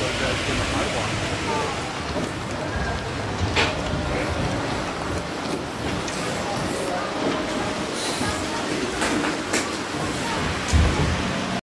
those guys came up my walk.